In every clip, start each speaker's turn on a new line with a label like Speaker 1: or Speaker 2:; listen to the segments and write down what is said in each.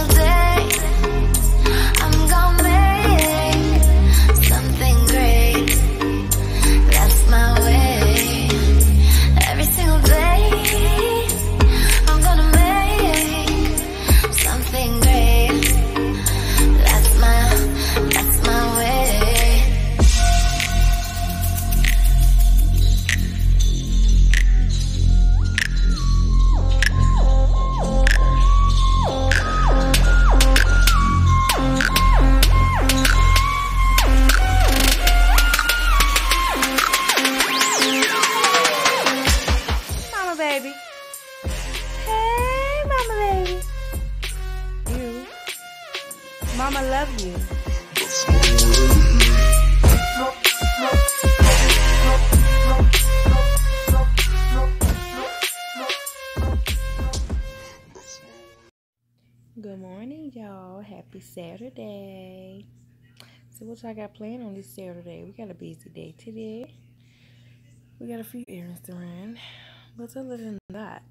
Speaker 1: single day,
Speaker 2: Saturday. So what y'all got planned on this Saturday? We got a busy day today. We got a few errands to run. But other than that,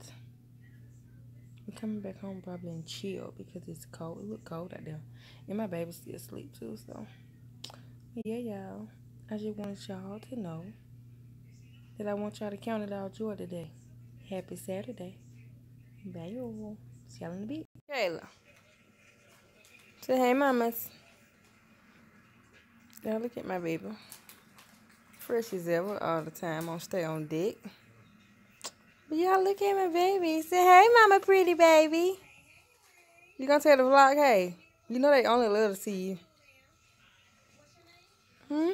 Speaker 2: we're coming back home probably and chill because it's cold. It look cold out there. And my baby's still asleep too, so yeah, y'all. I just wanted y'all to know that I want y'all to count it all joy today. Happy Saturday. Bye y'all. See y'all in the bit. Kayla. Say hey mamas. Now look at my baby. Fresh as ever all the time on stay on deck. But y'all look at my baby. Say hey mama pretty baby. You gonna tell the vlog hey? You know they only love to see you. Hmm?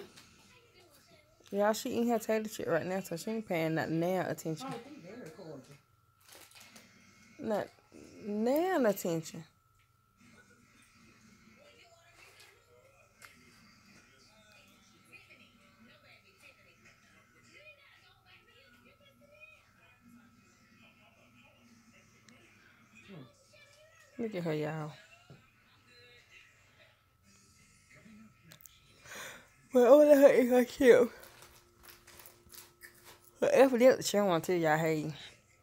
Speaker 2: Y'all she eating her tater chip right now, so she ain't paying not now attention. Not now attention. Look at her, y'all. Well, all of her is her cute. But evidently, she don't want to tell y'all, hey,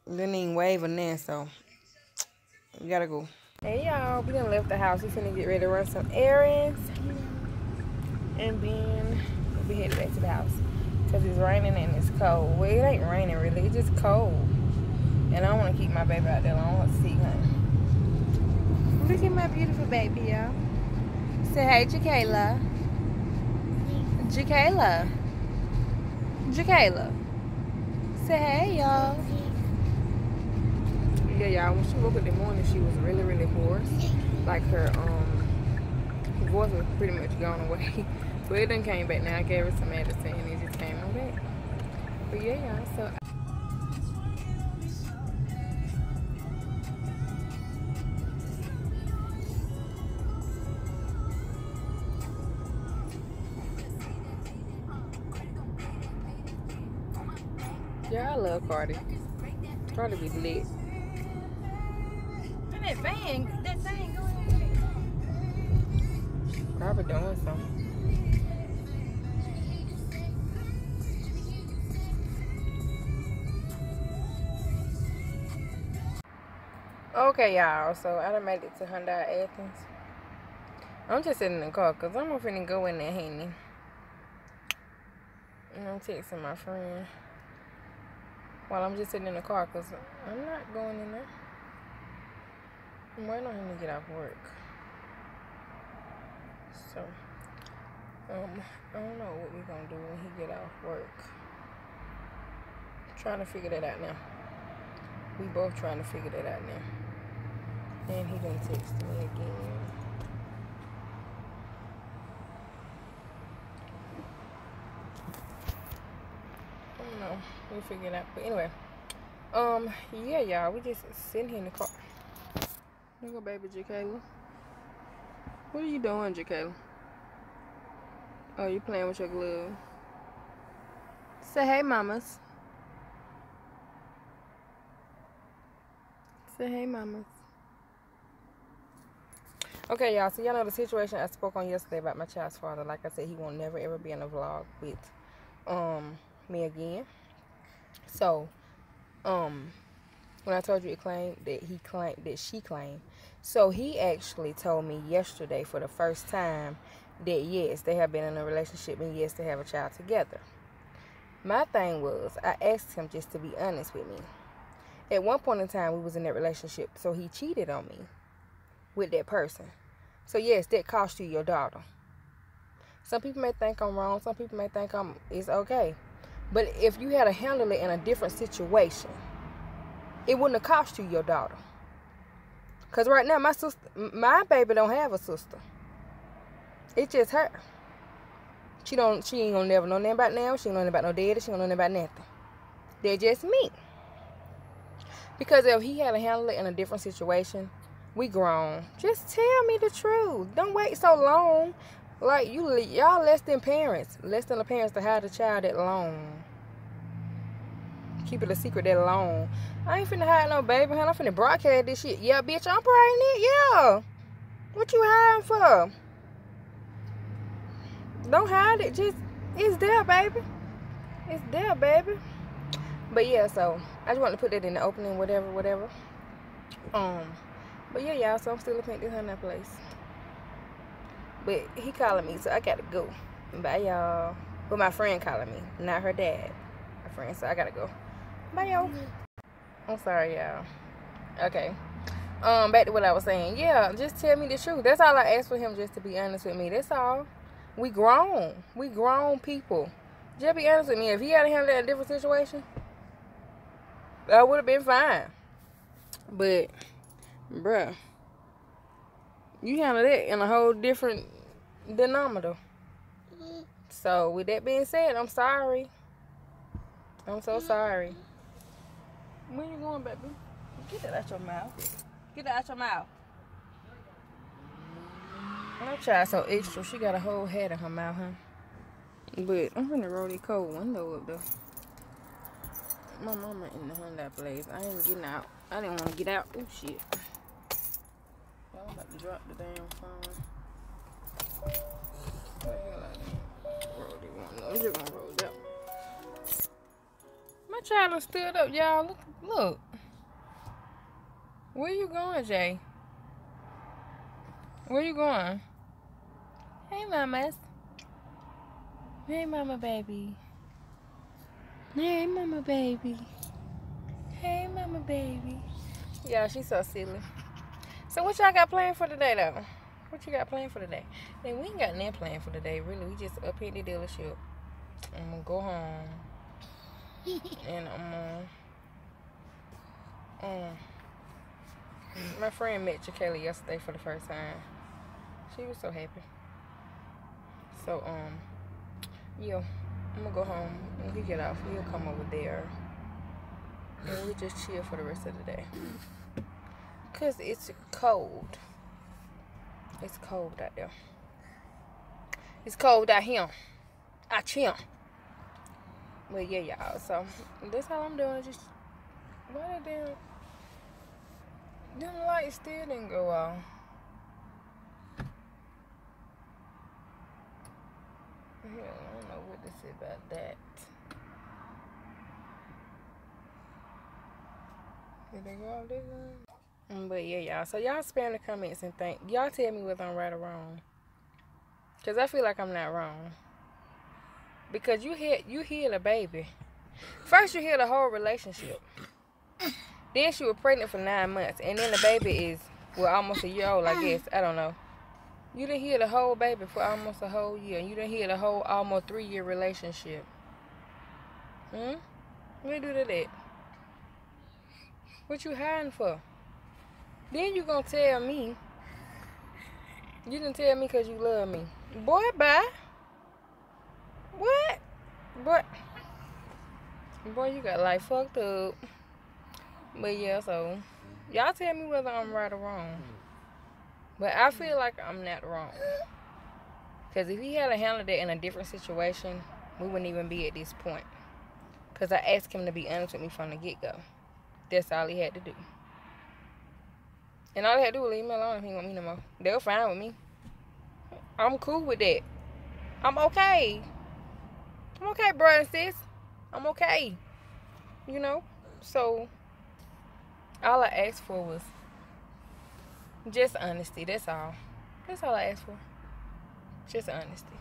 Speaker 2: didn't even wave or nothing, so we gotta go. Hey, y'all, we done left the house. We finna get ready to run some errands. And then we'll be headed back to the house. Because it's raining and it's cold. Well, it ain't raining really, it's just cold. And I don't want to keep my baby out there long. To see her. Look at my beautiful baby, y'all. Say hey, Jakayla. Jakayla. Jakayla. Say hey, y'all. Yeah, y'all. When she woke up in the morning, she was really, really hoarse. Like her um voice was pretty much gone away. but it done came back now. I gave her some medicine and it just came on back. But yeah, y'all. So yeah, I love Cardi. Cardi be lit.
Speaker 3: And that fan, that thing going
Speaker 2: Probably doing something. Okay, y'all. So I done made it to Hyundai Athens. I'm just sitting in the car because I'm finna go in there, Henny. And I'm texting my friend while I'm just sitting in the car because I'm not going in there. I'm waiting on him to get off work. So, um, I don't know what we're gonna do when he get off work. Trying to figure that out now. We both trying to figure that out now. And he done text me again. I don't know. We'll figure it out. But anyway, um, yeah, y'all, we just sitting here in the car. There go baby Jakayla. What are you doing, Jakayla? Oh, you playing with your glove. Say hey, mamas. Say hey, mamas. Okay, y'all. So y'all know the situation I spoke on yesterday about my child's father. Like I said, he won't never ever be in a vlog with um me again. So, um, When I told you it claimed that he claimed that she claimed. So he actually told me yesterday for the first time that yes, they have been in a relationship and yes, they have a child together. My thing was I asked him just to be honest with me. At one point in time we was in that relationship, so he cheated on me with that person. So yes, that cost you your daughter. Some people may think I'm wrong, some people may think I'm it's okay. But if you had to handle it in a different situation, it wouldn't have cost you your daughter. Cause right now my sister, my baby don't have a sister. It's just her. She don't. She ain't gonna never know nothing about now. She ain't know about no daddy. She ain't know nothing about nothing. They're just me. Because if he had to handle it in a different situation, we grown. Just tell me the truth. Don't wait so long. Like you, y'all less than parents, less than the parents to hide the child that long. Keep it a secret that long. I ain't finna hide no baby, honey. I'm finna broadcast this shit. Yeah, bitch, I'm pregnant. Yeah. What you hiding for? Don't hide it. Just it's there, baby. It's there, baby. But yeah, so I just want to put that in the opening, whatever, whatever. Um, but yeah, y'all. So I'm still looking at this that place. But he calling me, so I gotta go. Bye, y'all. But my friend calling me, not her dad. My friend, so I gotta go. Bye, y'all. I'm sorry, y'all. Okay. Um, back to what I was saying. Yeah, just tell me the truth. That's all I asked for him, just to be honest with me. That's all. We grown. We grown people. Just be honest with me. If he had handled that in a different situation, I would have been fine. But, bruh, you handle that in a whole different denominator. So, with that being said, I'm sorry. I'm so sorry. Where you going, baby? Get that out your mouth. Get that out your mouth. My child so extra. She got a whole head in her mouth, huh? But I'm gonna roll the cold window up though. My mama in the Hyundai place. I ain't getting out. I didn't want to get out. Oh shit. I'm about to drop the damn phone. What the hell I done? Roll it one. I'm just gonna roll it up. My child done stood up, y'all. Look, look. Where you going, Jay? Where you going? Hey, mamas. Hey, mama baby. Hey, mama baby. Hey, mama baby. Yeah, she's so silly. So what y'all got planned for today, though? What you got planned for today? Then we ain't got nothing planned for today, really. We just up here at the dealership. I'm gonna go home. and I'm gonna... Um, my friend met Jakayla yesterday for the first time. She was so happy. So, um, yeah, I'm gonna go home. When he get off, he'll come over there. And we just chill for the rest of the day. Cause it's cold. It's cold out there. It's cold out here. Out here. But yeah, y'all. So that's how I'm doing. Just why the damn them lights still didn't go off. I don't know what to say about that. Did they go off this one? Mm, But yeah, y'all. So y'all spam the comments and think. Y'all tell me whether I'm right or wrong. Cause I feel like I'm not wrong. Because you hit you heal a baby. First you heal the whole relationship. Then she was pregnant for nine months, and then the baby is well almost a year old, I guess. I don't know. You didn't hear the whole baby for almost a whole year. You didn't hear the whole almost three year relationship. Hmm? What you do to that? What you hiding for? Then you gonna tell me. You didn't tell me because you love me. Boy, bye. What? Boy. Boy, you got life fucked up. But yeah, so y'all tell me whether I'm right or wrong. But I feel like I'm not wrong. Because if he had handled it in a different situation, we wouldn't even be at this point. Because I asked him to be honest with me from the get go. That's all he had to do. And all he had to do was leave me alone if he want me no more. They were fine with me. I'm cool with that. I'm okay. I'm okay, bro and sis. I'm okay. You know? So, All I asked for was just honesty. That's all. That's all I asked for. Just honesty.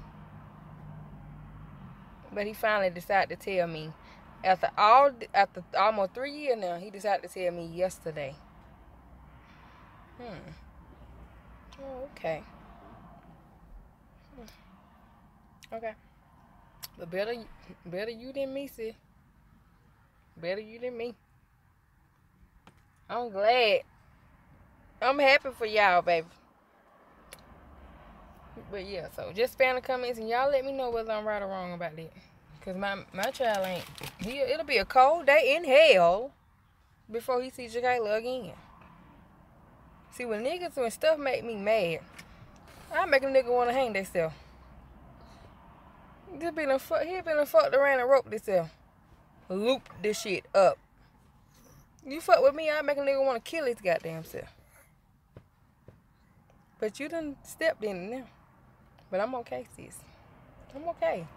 Speaker 2: But he finally decided to tell me after all after almost three years now, he decided to tell me yesterday. Hmm. Oh, okay. Hmm. Okay. But better better you than me, sis. Better you than me. I'm glad. I'm happy for y'all, baby. But yeah, so just spam the comments and y'all let me know whether I'm right or wrong about that. Cause my my child ain't he it'll be a cold day in hell before he sees Jakayla again. See when niggas when stuff make me mad, I make a nigga wanna hang themselves. This been a fuck he been a fucked around and roped himself. Loop this shit up. You fuck with me, I make a nigga wanna kill his goddamn self. But you done stepped in now. But I'm okay, sis. I'm okay.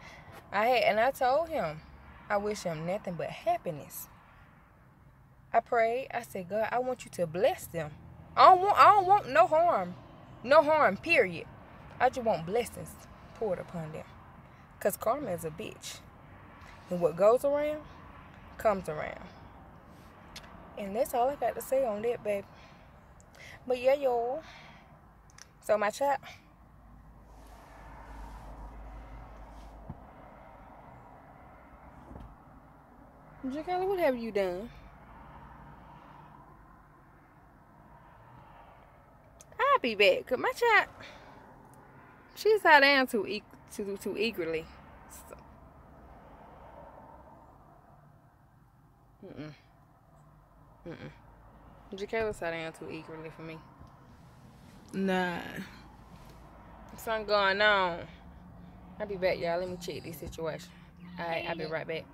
Speaker 2: I had and I told him I wish him nothing but happiness. I prayed, I said, God, I want you to bless them. I don't want I don't want no harm. No harm, period. I just want blessings poured upon them. Cause karma is a bitch. And what goes around comes around. And that's all I got to say on that, baby. But yeah, y'all. So my chat. Jacqueline, what have you done? I'll be back. Cause my chat, she sat down too e too too eagerly. So. Mm mm. Mm mm. Jacqueline sat down too eagerly for me. Nah. Something going on. I'll be back, y'all. Let me check this situation. Alright, I'll be right back.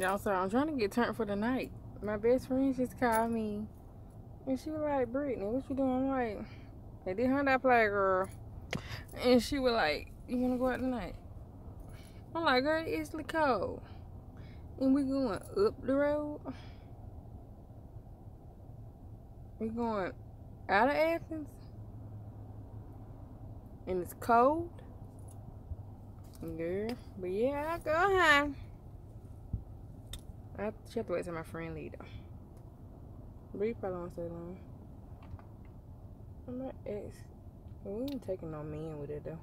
Speaker 2: Y'all, so I'm trying to get turned for the night. My best friend just called me. And she was like, Brittaney, what you doing? I'm like, they did her that play, girl. And she was like, you want to go out tonight? I'm like, girl, it's cold. And we going up the road. We going out of Athens. And it's cold. Girl, but yeah, I go high. I to, have to wait till my friend leave though. You probably won't stay long. Not ex. We ain't taking no men with it though.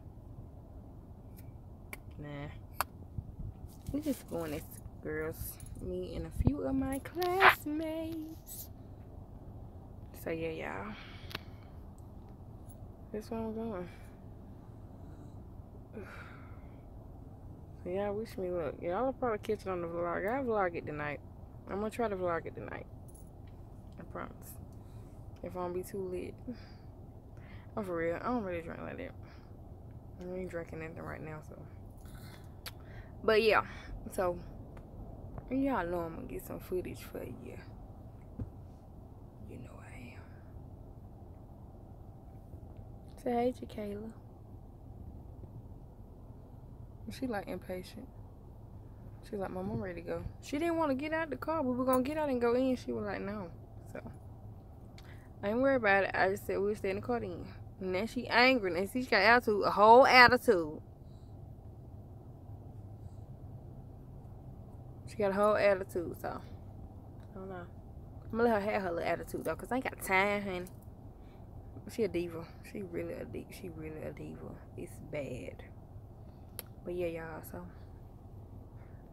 Speaker 2: Nah. We just going as girls. Me and a few of my classmates. So yeah, y'all. That's where I'm going. So y'all wish me luck. Y'all will probably catch it on the vlog. I vlog it tonight. I'm gonna try to vlog it tonight. I promise. If I don't be too lit. I'm for real. I don't really drink like that. I ain't drinking anything right now, so. But yeah, so y'all know I'm gonna get some footage for you. You know I am. Say hey, Jakayla. She like impatient. She's like, Mom, I'm ready to go. She didn't want to get out the car. But we were gonna get out and go in. She was like, No. So I ain't worried about it. I just said we were staying in the car then. And then she angry and she got attitude, a whole attitude. She got a whole attitude, so I don't know. I'm gonna let her have her little attitude though, cause I ain't got time, honey. She a diva. She really a diva. She really a diva. It's bad. But yeah, y'all. So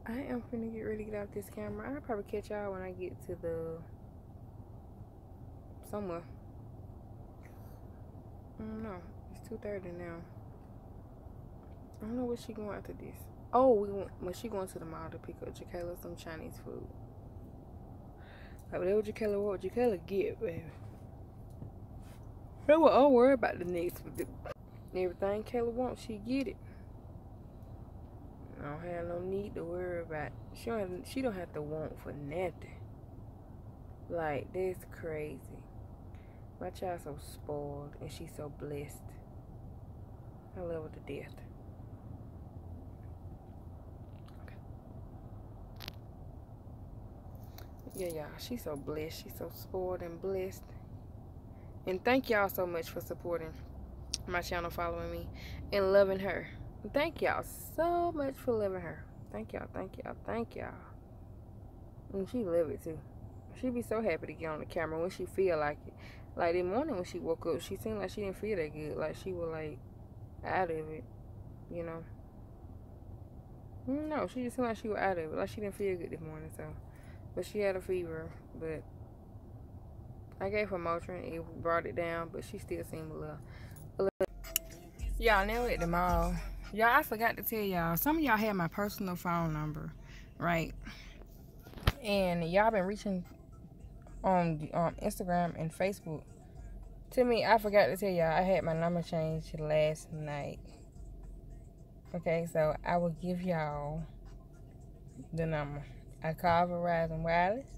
Speaker 2: I am finna get ready to get off this camera. I'll probably catch y'all when I get to the somewhere. I don't know. It's two thirty now. I don't know where she going after this. Oh, we went when she going to the mall to pick up Jakayla some Chinese food. Like whatever Jakayla want, Jakayla get, baby. I don't worry about the next. Everything Kayla wants, she get it. I don't have no need to worry about. She don't. Have, she don't have to want for nothing. Like, this crazy. My child so spoiled and she's so blessed. I love her to death. Okay. Yeah, y'all. She's so blessed. She's so spoiled and blessed. And thank y'all so much for supporting my channel, following me, and loving her. Thank y'all so much for loving her. Thank y'all, thank y'all, thank y'all. And she love it too. She be so happy to get on the camera when she feel like it. Like the morning when she woke up, she seemed like she didn't feel that good. Like she was like out of it, you know. No, she just seemed like she was out of it. Like she didn't feel good this morning, so. But she had a fever, but I gave her Motrin. It brought it down, but she still seemed a little, a little. Y'all now at the mall. Y'all, I forgot to tell y'all. Some of y'all had my personal phone number, right? And y'all been reaching on um, Instagram and Facebook. To me, I forgot to tell y'all I had my number changed last night. Okay, so I will give y'all the number. I call Verizon Wireless.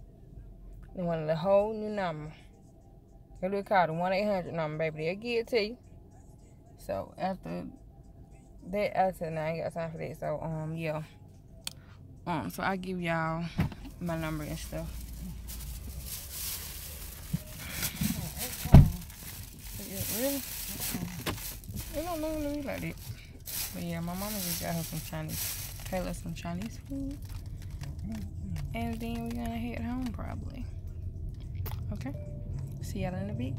Speaker 2: They wanted a whole new number. They do call the 1 800 number, baby. They'll give it to you. So after that, I said, nah, I ain't got time for that. So, um, yeah. Um, so I give y'all my number and stuff. Really? They don't normally be like that. But yeah, my mama just got her some Chinese, Taylor some Chinese food. And then we're gonna head home probably. Okay. See y'all in a bit.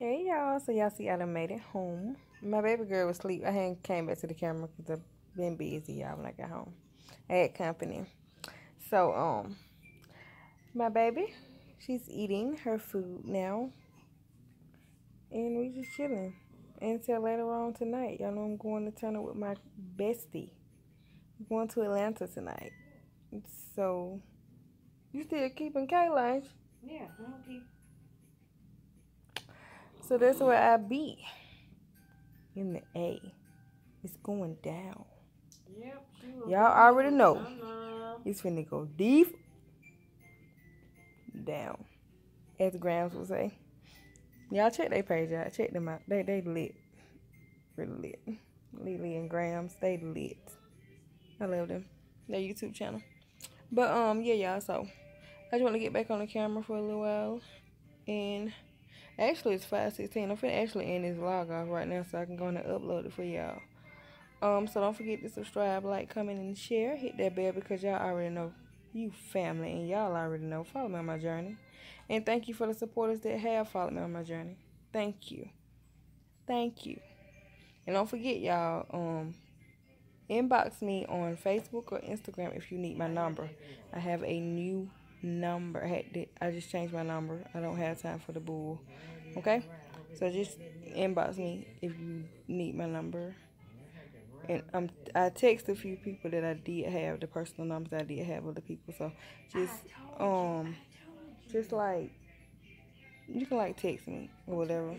Speaker 2: Hey y'all, so y'all see I done made it home. My baby girl was asleep. I hadn't came back to the camera because I've been busy y'all when I got home. I had company. So, um, my baby, she's eating her food now. And we just chilling until later on tonight. Y'all know I'm going to turn up with my bestie. I'm going to Atlanta tonight. So, you still keeping K
Speaker 3: Yeah, I don't keep.
Speaker 2: So that's where I be. In the A. It's going down.
Speaker 3: Yep.
Speaker 2: Y'all already know. It's finna go deep down. As Grams would say. Y'all check their page out. Check them out. They they lit. Really lit. Lily and Grams, they lit. I love them. Their YouTube channel. But um yeah y'all, so I just want to get back on the camera for a little while. And actually it's 516. I'm finna actually end this vlog off right now so I can go and upload it for y'all. Um, so don't forget to subscribe, like, comment, and share. Hit that bell because y'all already know you family and y'all already know. Follow me on my journey. And thank you for the supporters that have followed me on my journey. Thank you. Thank you. And don't forget, y'all, um, inbox me on Facebook or Instagram if you need my number. I have a new number. I, had to, I just changed my number. I don't have time for the bull. Okay? So just inbox me if you need my number. And um, I text a few people that I did have the personal numbers I did have other people. So just um, just like you can like text me or whatever.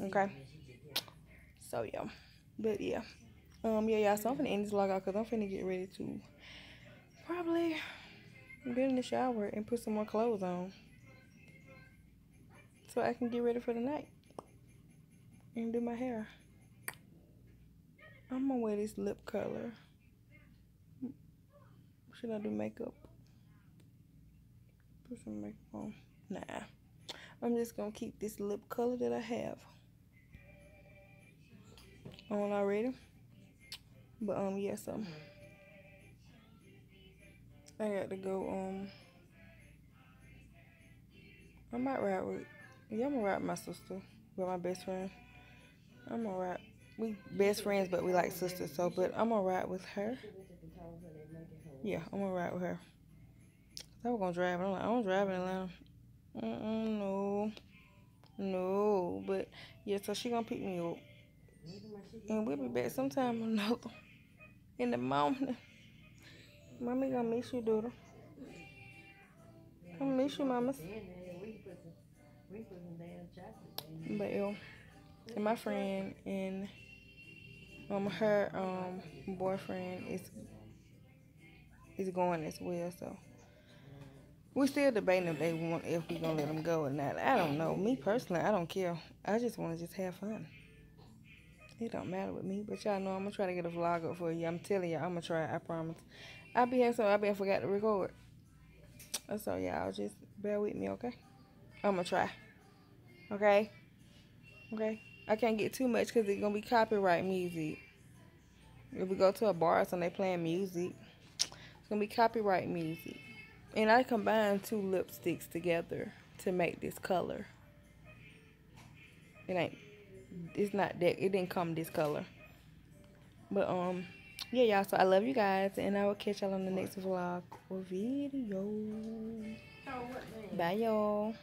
Speaker 2: Okay. So yeah, but yeah, um, yeah, y'all. So I'm finna end this vlog out because I'm finna get ready to probably get in the shower and put some more clothes on so I can get ready for the night and do my hair. I'm gonna wear this lip color. Should I do makeup? Put some makeup on. Nah. I'm just gonna keep this lip color that I have on already. But um yeah, so I got to go um I might ride with yeah, I'm gonna ride with my sister, with my best friend. I'm gonna ride we best friends but we like sisters, so but I'm gonna ride with her. Yeah, I'm gonna ride with her. I was gonna drive. I'm like, I don't drive in Atlanta. Mm-mm, no. No. But yeah, so she gonna pick me up. And we'll be back sometime another. In the morning. Mommy gonna miss you, daughter. I'm gonna miss you, mamas. But yeah. And my friend and um her um boyfriend is is going as well, so We still debating if they want if we gonna let them go or not. I don't know. Me personally, I don't care. I just want to just have fun. It don't matter with me, but y'all know I'm gonna try to get a vlog up for you. I'm telling you, I'm gonna try. I promise. I be here, so I be forgot to record. So y'all just bear with me, okay? I'm gonna try. Okay. Okay. I can't get too much because it's gonna be copyright music. If we go to a bar and they playing music, it's gonna be copyright music. And I combined two lipsticks together to make this color. It ain't it's not that it didn't come this color. But um yeah y'all so I love you guys and I will catch y'all on the next vlog or video. Bye y'all.